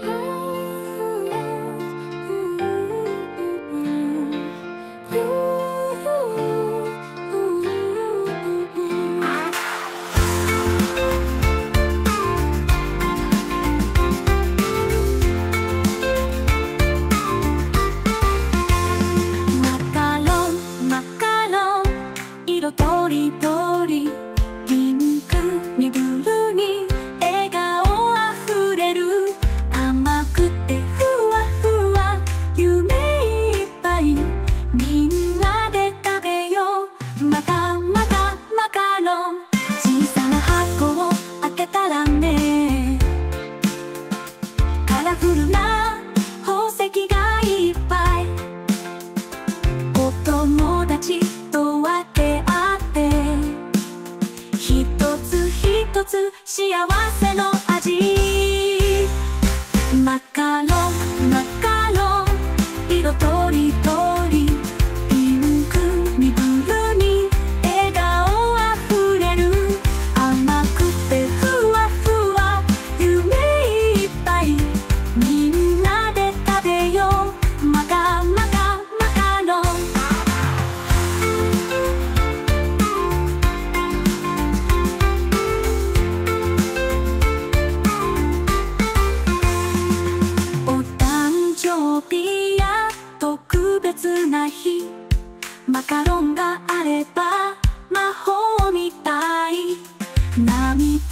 マ開けたらね。カラフルな宝石がいっぱい。お友達と分け合って。一つ一つ幸せの味。マカロンがあれば魔法みたい。涙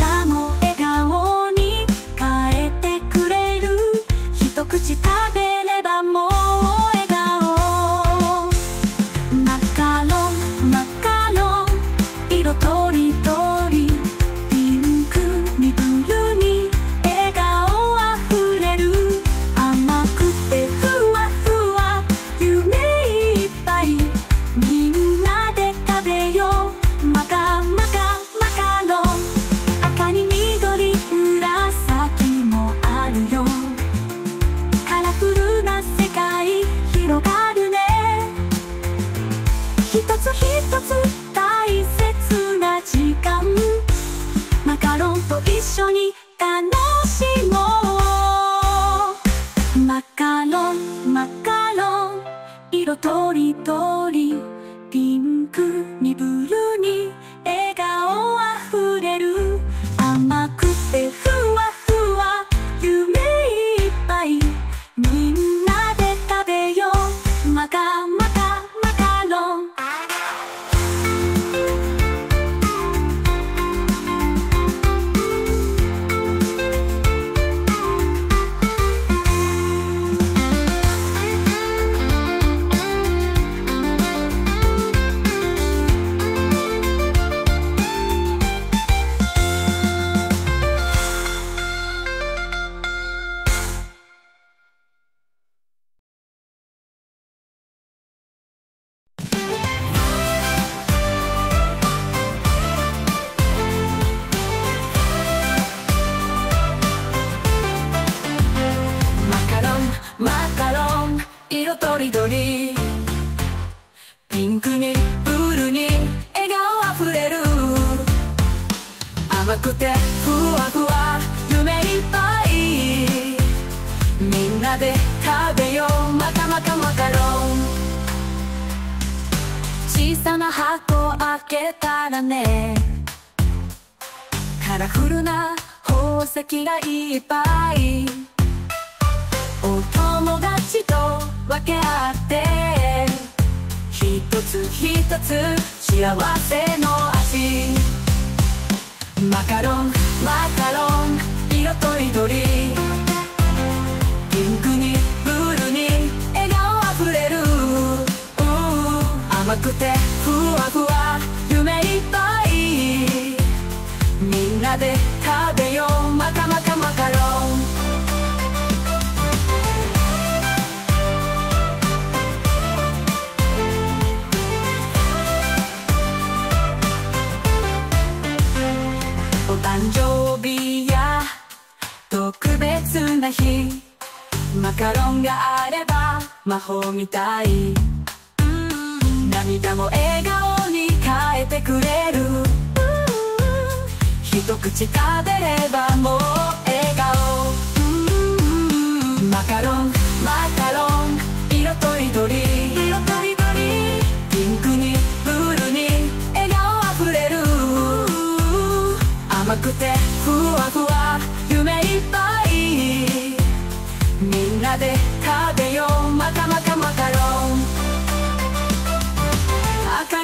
一つ一つ大切な時間。マカロンと一緒に楽しもう。マカロンマカロン。色とりどり。ピンクにブルーに。とりどり。ピンクにブルーに笑顔あふれる。甘くてふわふわ夢いっぱい。みんなで食べようマカマカマカロン。小さな箱開けたらね。カラフルな宝石がいっぱい。お友達つ幸せの味。マカロンマカロン色とりどり。ピンクにブルーに笑顔あふれる。うー甘くてふわふわ夢いっぱい。みんなで食べようマカマカ日マカロンがあれば魔法みたい。涙も笑顔に変えてくれる。一口食べればもう笑顔。マカロン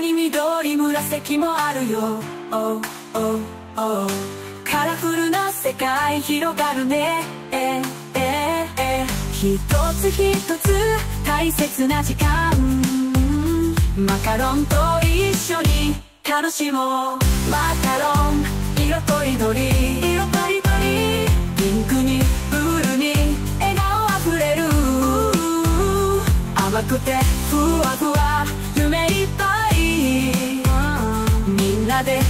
に緑紫もあるよ。Oh, oh, oh. カラフルな世界広がるね。えええ一つ一つ大切な時間。マカロンと一緒に楽しもう。マカロン色とりどり。色とりどり。ピンクにブルーに。笑顔あふれる。甘くてふわふわ。夢いっぱいみんなで